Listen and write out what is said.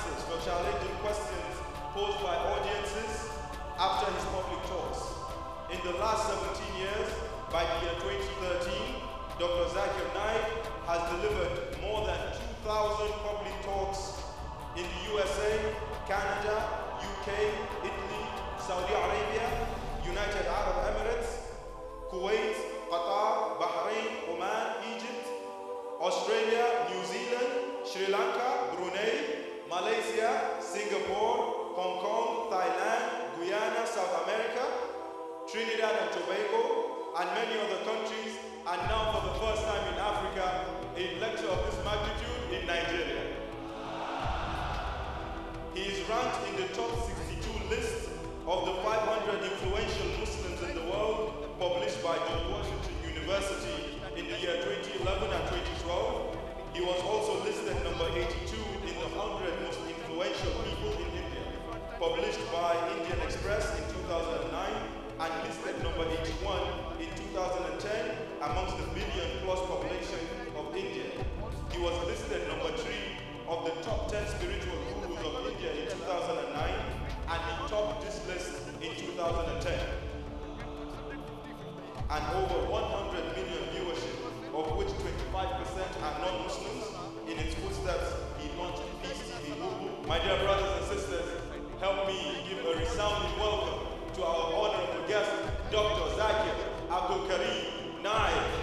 answers for challenging questions posed by audiences after his public talks. In the last 17 years, by the year 2013, Dr. Zakir Naik has delivered more than 2,000 public talks in the USA, Canada, UK, Italy, Saudi Arabia, United Arab Emirates, Kuwait, Qatar, Bahrain, Oman, Egypt, Australia, New Zealand, Sri Lanka, Malaysia, Singapore, Hong Kong, Thailand, Guyana, South America, Trinidad and Tobago, and many other countries, and now for the first time in Africa, a lecture of this magnitude in Nigeria. He is ranked in the top 62 list of the 500 influential Muslims in the world, published by George Washington University in the year 2011 and 2012. He was published by Indian Express in 2009 and listed number 81 in 2010 amongst the billion plus population of India. He was listed number 3 of the top 10 spiritual gurus of India in 2009 and he topped this list in 2010. And over 100 million viewership, of which 25% are non-Muslims. a resounding welcome to our honorable guest, Dr. Zakir Abdul Karim Naik.